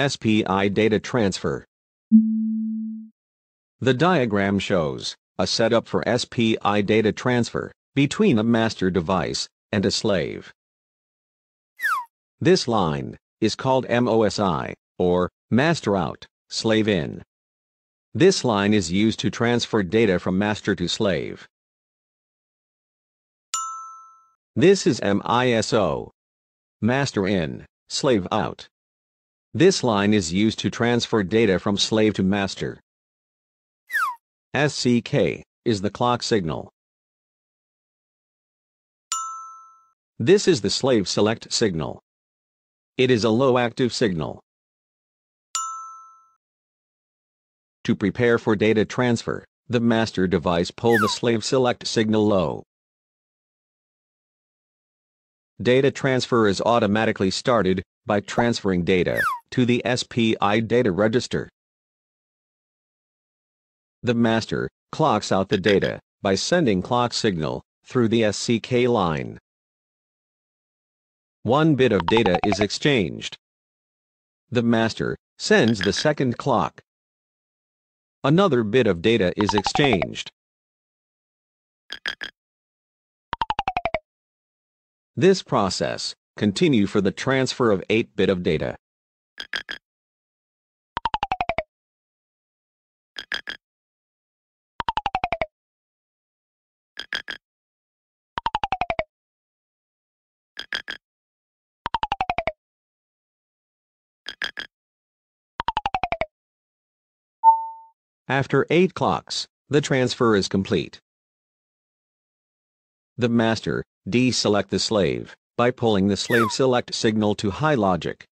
SPI data transfer. The diagram shows a setup for SPI data transfer between a master device and a slave. This line is called MOSI, or Master Out, Slave In. This line is used to transfer data from master to slave. This is MISO. Master in, slave out. This line is used to transfer data from slave to master. SCK is the clock signal. This is the slave select signal. It is a low active signal. To prepare for data transfer, the master device pull the slave select signal low. Data transfer is automatically started by transferring data to the SPI data register. The master clocks out the data by sending clock signal through the SCK line. One bit of data is exchanged. The master sends the second clock. Another bit of data is exchanged. This process continue for the transfer of 8 bit of data. After 8 clocks, the transfer is complete. The master deselect the slave by pulling the slave select signal to high logic.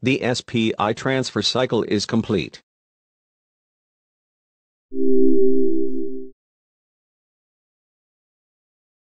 The SPI transfer cycle is complete.